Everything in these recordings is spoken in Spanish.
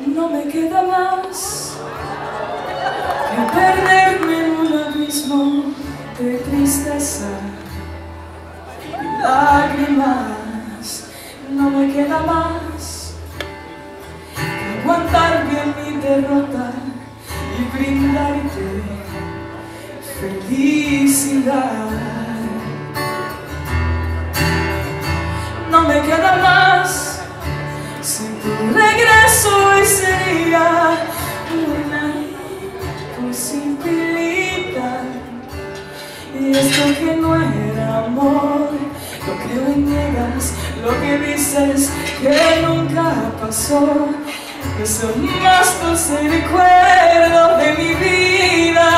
no me queda más que perderme en un abismo de tristeza y lágrimas. No me queda más que aguantar bien mi derrota y brindarte felicidad. No me queda más sin tu regreso sería una imposibilidad. Y esto que no era amor, lo que hoy niegas, lo que dices que nunca pasó, es el más dulce recuerdo de mi vida.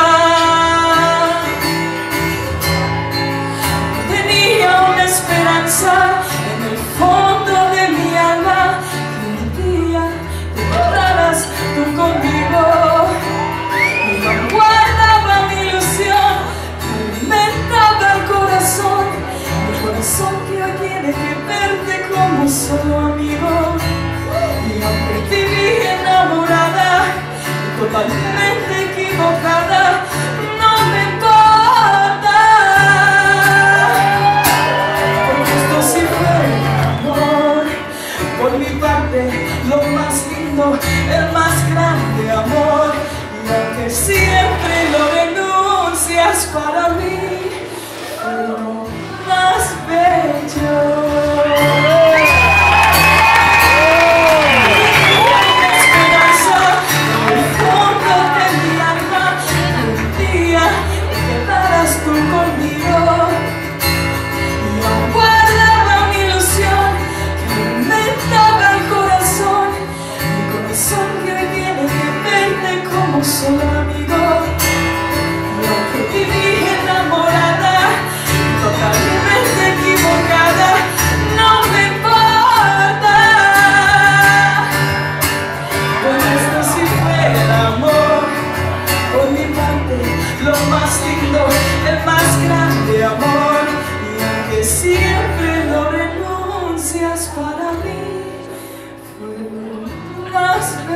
Tenía una esperanza que verte como solo amigo. Y aunque te vi enamorada y totalmente equivocada, no me importa. Porque esto sí fue amor, por mi parte lo más lindo, el más grande amor. Y aunque siempre lo denuncias para mí, renuncias